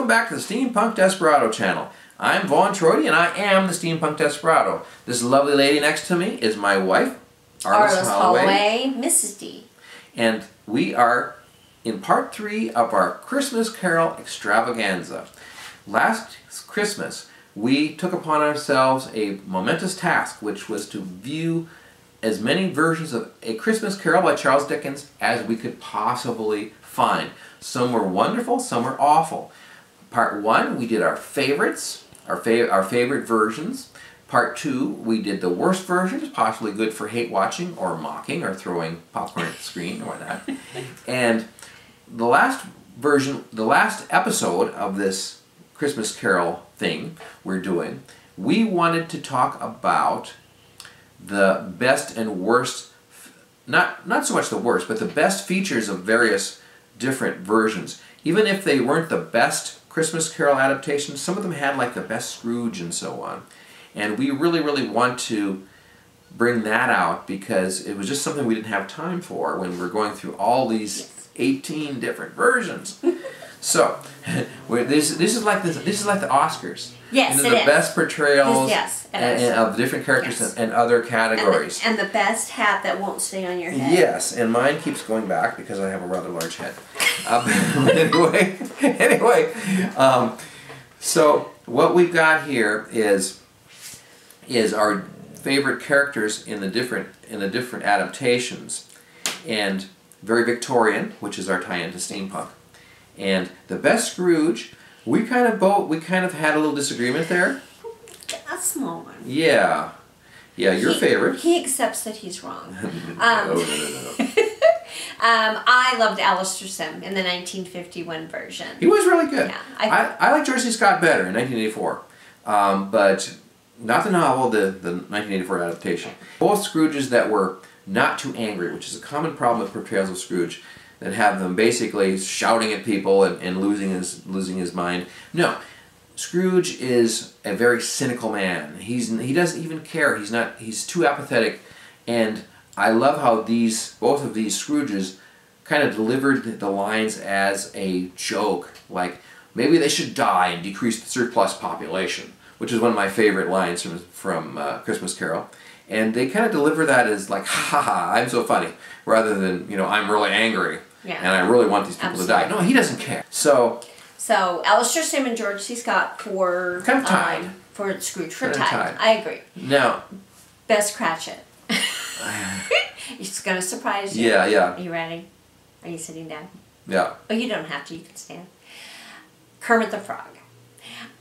welcome back to the Steampunk Desperado channel. I'm Vaughn Troide and I am the Steampunk Desperado. This lovely lady next to me is my wife, Arliss Holloway, Holloway, Mrs. D. and we are in part three of our Christmas Carol extravaganza. Last Christmas, we took upon ourselves a momentous task, which was to view as many versions of A Christmas Carol by Charles Dickens as we could possibly find. Some were wonderful, some were awful. Part one, we did our favorites, our, fav- our favorite versions. Part two, we did the worst versions, possibly good for hate watching or mocking or throwing popcorn at the screen or that. and the last version, the last episode of this Christmas Carol thing we're doing, we wanted to talk about the best and worst, not not so much the worst, but the best features of various different versions. Even if they weren't the best Christmas Carol adaptations, some of them had like the best Scrooge and so on. And we really, really want to bring that out because it was just something we didn't have time for when we were going through all these 18 different versions. so, we're, this this is like this this is like the Oscars. Yes, These it the is. best portrayals Yes, and- and of different characters Yes. and, and other And categories. the, and the best hat that won't stay on your head. Yes, and mine keeps going back because I have a rather large head. Um, anyway, anyway, um, so what we've got here is is our favorite characters in the different in the different adaptations, and very Victorian, which is our tie-in to steampunk, and the best Scrooge. We kind of both we kind of had a little disagreement there. A small one. Yeah, yeah, your He- favorite. He accepts that he's wrong. oh, Um, no, no, no, no. um, I loved Alastair Sim in the 1951 version. He was really good. Yeah, I, I- I, like George C. Scott better in 1984, um, but not the novel, the, the 1984 adaptation. Both Scrooges that were not too angry, which is a common problem with portrayals of Scrooge, that have them basically shouting at people and, and losing his losing his mind. No, Scrooge is a very cynical man. He's he doesn't even care. He's not. He's too apathetic, and I love how these both of these Scrooges kind of delivered the lines as a joke, like maybe they should die and decrease the surplus population, which is one of my favorite lines from from uh, Christmas Carol. And they kind of deliver that as like, ha ha, I'm so funny, rather than you know I'm really angry Yeah. and I really want these people to die. No, he doesn't care. So So Alastair Sim and George C. Scott for Kind of tied. um, for Scrooge for Kind of tied. tied. I agree. now, Best Cratchit. it's gonna surprise you. yeah, yeah, Are you ready? Are you sitting down? yeah. Oh, you don't have to. You can stand. Kermit the Frog.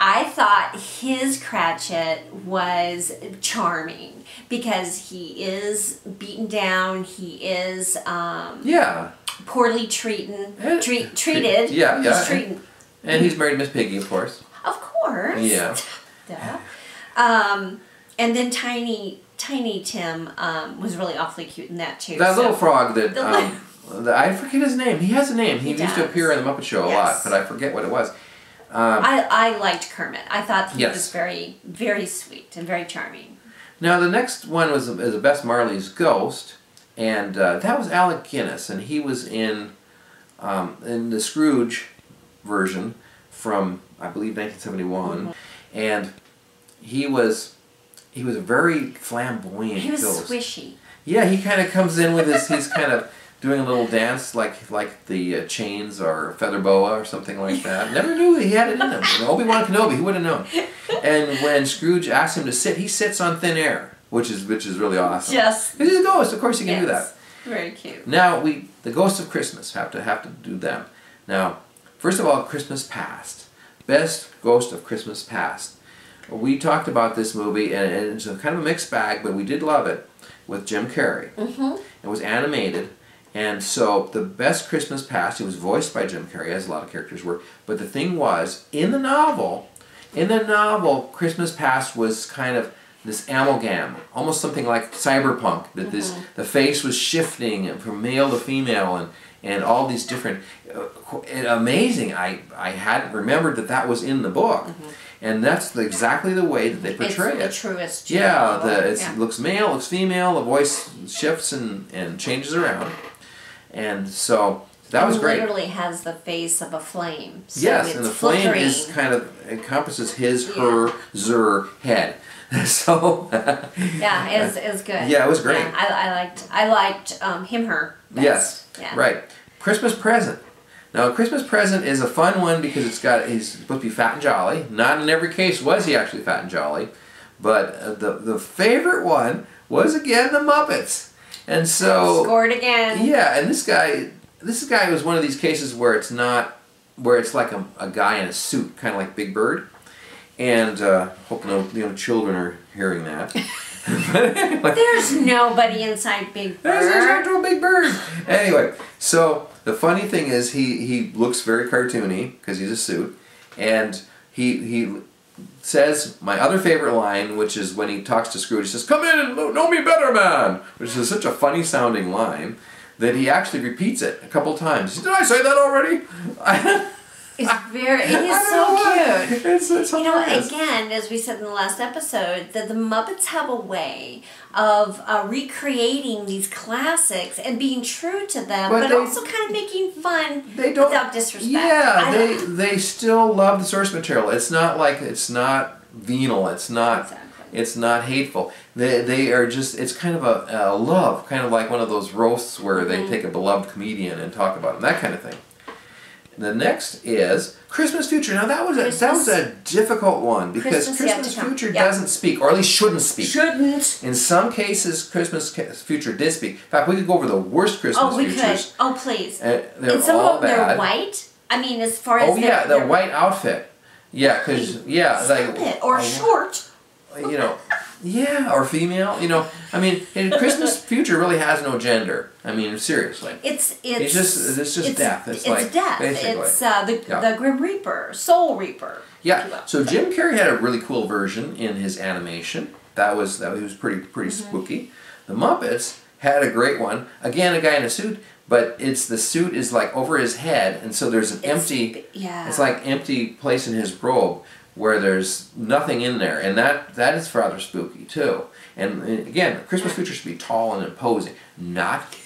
I thought his Cratchit was charming because he is beaten down. He is um, Yeah, poorly treated. Treat, treated. yeah, yeah. He's treated. and he's married Miss Piggy, of course. Of course. Yeah. Duh. Um, and then Tiny Tiny Tim um, was really awfully cute in that too. That so- little frog that The um, I forget his name. He has a name. He, He used to appear in the Muppet Show a lot, but I forget what it was. Um, I, I liked Kermit. I thought he Yes. was very very sweet and very charming. now the next one was is a Bess Marley's Ghost, and uh, that was Alec Guinness, and he was in um, in the Scrooge version from I believe 1971, Mm-hmm. and he was he was a very flamboyant He was ghost. swishy. Yeah, he kind of comes in with his. He's kind of doing a little dance like like the uh, chains or feather boa or something like that. Never knew he had it in him. You know, Obi Wan Kenobi, who would have known? And when Scrooge asks him to sit, he sits on thin air, which is which is really awesome. Yes, Because he's a ghost, of course he can do that. Very cute. Now we the Ghosts of Christmas have to have to do them. Now, first of all, Christmas Past, best Ghost of Christmas Past. We talked about this movie, and, and it's a kind of a mixed bag, but we did love it with Jim Carrey. Mm-hmm. It was animated, and so the best Christmas Past. It was voiced by Jim Carrey, as a lot of characters were. But the thing was, in the novel, in the novel, Christmas Past was kind of this amalgam, almost something like cyberpunk. That this the face was shifting from male to female, and and all these different, uh, amazing. I I hadn't remembered that that was in the book, and that's the, exactly the way that they portray it's it. the truest. Yeah, the it yeah. looks male, looks female. The voice shifts and, and changes around, and so That was It great. Literally has the face of a flame. So yes, it's and the flame flickering. is kind of encompasses his, Yeah. her, zer head. So Yeah, it was, good. Yeah, it was great. Yeah, I, I liked I liked um, him her. Best. Yes, Yeah. right. Christmas present. Now, a Christmas present is a fun one because it's got he's supposed to be fat and jolly. Not in every case was he actually fat and jolly, but uh, the the favorite one was again the Muppets. And so Scored again. yeah, and this guy this guy was one of these cases where it's not where it's like a, a guy in a suit, kind of like Big Bird. And uh, hope no you know children are hearing that. but There's nobody inside Big there's there's Bird. actual big bird. Anyway, so the funny thing is he he looks very cartoony because he's a suit, and he he says my other favorite line, which is when he talks to Scrooge. He says, "Come in and know me better, man," which is such a funny sounding line that he actually repeats it a couple times. Did I say that already? It's very. It is so cute. It's, it's You know, again, as we said in the last episode, that the Muppets have a way of uh, recreating these classics and being true to them, But but, they- also kind of making fun they don't without disrespect. Yeah, they they still love the source material. It's not like it's not venal. It's not Exactly. it's not hateful. They they are just it's kind of a, a love, kind of like one of those roasts where they Mm-hmm. take a beloved comedian and talk about him, that kind of thing. The next is Christmas Future. Now that was a that was a difficult one because Christmas Christmas. Future Yeah. doesn't speak, or at least shouldn't speak. Shouldn't. In some cases, Christmas Future did speak. In fact, we could go over the worst Christmas Oh, we futures. could. Oh, please. Uh, they're and some all of them, they're white. I mean, as far as Oh yeah, the white outfit. Yeah, cause yeah, Stop like it. or short. You know, yeah, or female. You know, I mean, Christmas Future really has no gender. I mean, seriously. It's it's just- it's just death. It's like, death. basically. It's uh, the Yeah. the Grim Reaper, Soul Reaper. Yeah. So Jim Carrey had a really cool version in his animation. That was that was pretty pretty Mm-hmm. spooky. The Muppets had a great one. Again, a guy in a suit, but it's the suit is like over his head, and so there's an It's- empty. yeah. It's like empty place in his robe where there's nothing in there, and that that is rather spooky too. And again, Christmas future should be tall and imposing, not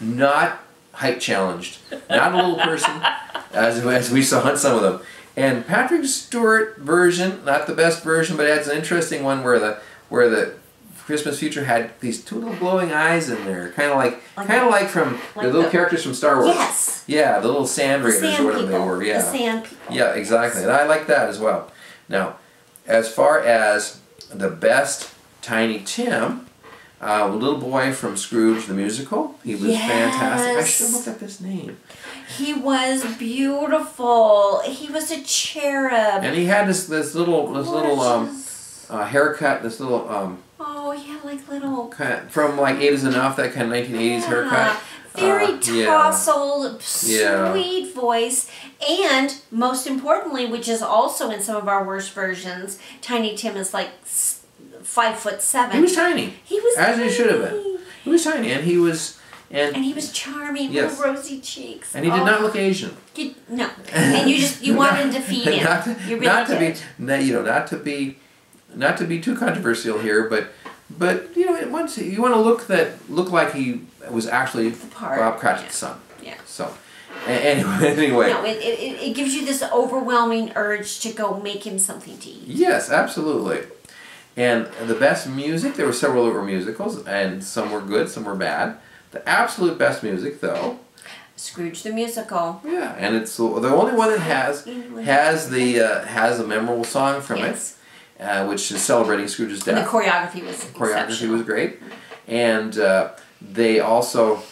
not height challenged, not a little person, as as we saw in some of them. And Patrick Stewart version, not the best version, but it's an interesting one where the where the Christmas future had these two little glowing eyes in there, kind of like, kind of like from like the little the- characters from Star Wars. Yes. Yeah, the little sand raiders or whatever people. they were. Yeah. The sand people. Yeah, exactly. And I like that as well. Now, as far as the best Tiny Tim, uh, little boy from Scrooge the musical, he was fantastic. I should Yes. looked up his name. He was beautiful. He was a cherub. And he had this this little this little um, uh, haircut, this little um, Oh, he had like little. kind from like Eight Is Enough, that kind of 1980s haircut. Yeah, Very Uh, yeah. tousled, Yeah. sweet voice, and most importantly, which is also in some of our worst versions, Tiny Tim is like five foot seven. He was tiny, He was as he should have been. tiny. He was tiny, and he was and and he was charming, Yes. little rosy cheeks. and he did Oh, not look Asian. you- no, and you just you wanted to feed him. not to, really not to be not, you know not to be not to be too controversial here but but you know once you want to look that look like he was actually Bob Cratchit's yeah. son Yeah. so a- anyway anyway No, it, it, it- gives you this overwhelming urge to go make him something to eat. yes absolutely and the best music there were several that were musicals and some were good some were bad the absolute best music though Scrooge the musical. yeah and it's the only one that has has the uh, has a memorable song from Yes. it uh, which is celebrating Scrooge's death And the choreography was choreography was great, and uh, they also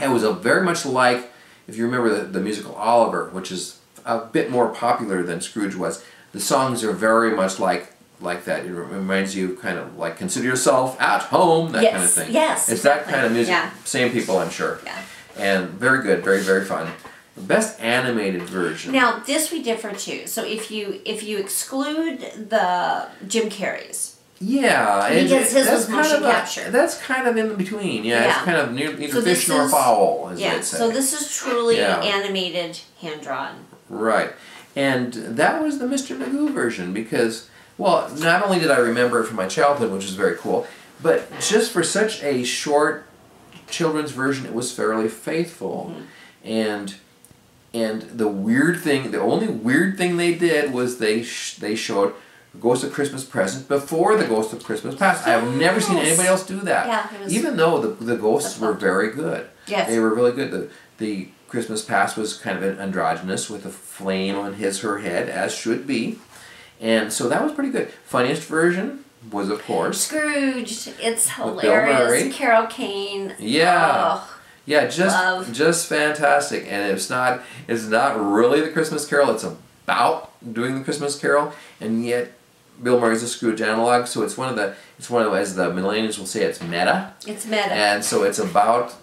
it was a very much like if you remember the, the musical Oliver, which is a bit more popular than Scrooge was. The songs are very much like like that. It reminds you kind of like consider yourself at home, that kind of thing. yes, it's that kind of music. Yeah. Same people, I'm sure. Yeah. And very good, very very fun. The best animated version. Now this we differ too. So if you if you exclude the Jim Carrey's, Yeah, Because his that's was kind motion of a- that's kind of in between. Yeah, it's kind of neither, neither So fish nor is- fowl, yeah. So this is truly Yeah. animated, hand drawn. Right. And that was the Mr. Magoo version because, well, not only did I remember it from my childhood, which is very cool, but just for such a short children's version, it was fairly faithful. Mm-hmm. and and the weird thing, the only weird thing they did was they sh- they showed Ghost of Christmas Present before the Ghost of Christmas Past. I have oh, never seen anybody else do that. Yeah, it was- Even though the the ghosts were very good. Yes. They were really good. The the Christmas Past was kind of an androgynous with a flame on his her head, as should be. And so that was pretty good. Funniest version was of course Scrooged, it's hilarious. Carol Kane. Yeah. Oh, Yeah, just Love. just fantastic. And it's not it's not really the Christmas Carol. It's about doing the Christmas Carol, and yet Bill Murray's a Scrooge analog. So it's one of the it's one of the, as the millennials will say it's meta, it's meta. and so it's about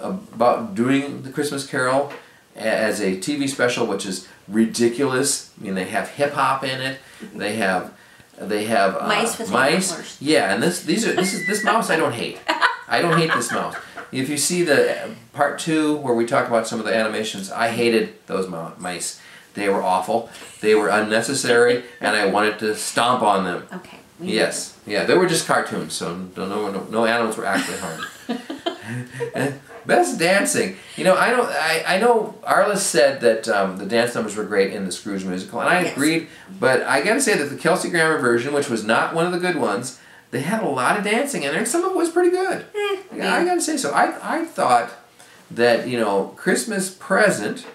about doing the Christmas Carol as a TV special, which is ridiculous. I mean, they have hip hop in it. They have they have uh, Mice with mice. Yeah, and this these are this is this mouse I don't hate. I don't hate this mouse. If you see the uh, part two where we talk about some of the animations, I hated those mice. They were awful. They were unnecessary, and I wanted to stomp on them. okay. Yes, yeah, they were just cartoons, so no, no, no animals were actually harmed. Best dancing. You know, I don't. I, I know Arliss said that um, the dance numbers were great in the Scrooge musical, and I Yes. agreed. But I got to say that the Kelsey Grammer version, which was not one of the good ones, they had a lot of dancing in there, and some of it was pretty good. Eh, Yeah, I got to say so. I I thought that you know Christmas Present,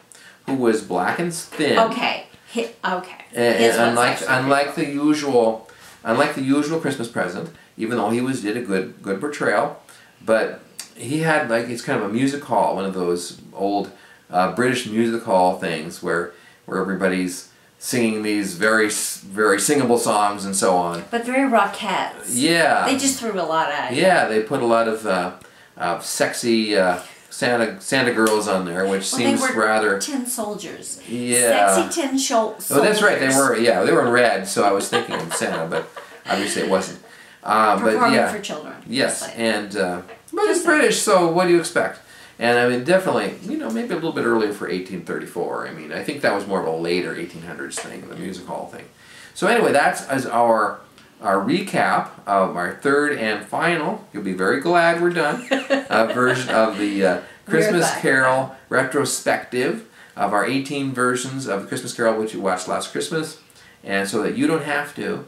who was black and thin. Okay. Hi- okay. And, and unlike unlike the usual, unlike the usual Christmas present, even though he was did a good good portrayal, but he had like it's kind of a music hall, one of those old uh, British music hall things where where everybody's singing these very very singable songs and so on. But very rockettes. Yeah. They just threw a lot at it. yeah, they put a lot of uh, uh, sexy uh, Santa Santa girls on there, which Well, seems they were rather tin soldiers. yeah. Sexy tin shol- soldiers. Oh, that's right. They were yeah, they were in red. So I was thinking of Santa, but obviously it wasn't. Uh, but yeah, for children. yes, like- and uh, but it's British, so what do you expect? And I mean, definitely, you know, maybe a little bit earlier for 1834. I mean, I think that was more of a later 1800s thing, the music hall thing. So anyway, that's as our our recap of our third and final. You'll be very glad we're done. uh, version of the uh, Christmas. Carol retrospective of our 18 versions of the Christmas Carol which you watched last Christmas, and so that you don't have to,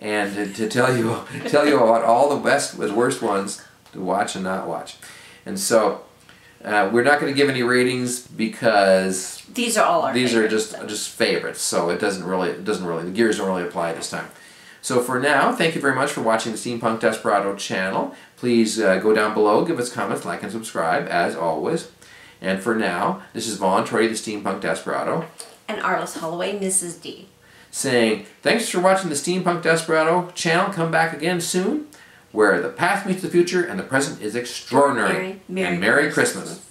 and to, to tell you tell you about all the best the worst ones to watch and not watch, and so. Uh, we're not going to give any ratings because These are all our these are just just favorites, so it doesn't really it doesn't really the gears don't really apply this time. So for now, thank you very much for watching the Steampunk Desperado channel. Please uh, go down below, give us comments, like, and subscribe as always. And for now, this is Vaughn Troy, the Steampunk Desperado, And Arliss Holloway, Mrs. D. saying thanks for watching the Steampunk Desperado channel. Come back again soon, where the past meets the future and the present is extraordinary. Merry- Merry and Merry Christmas. Christmas.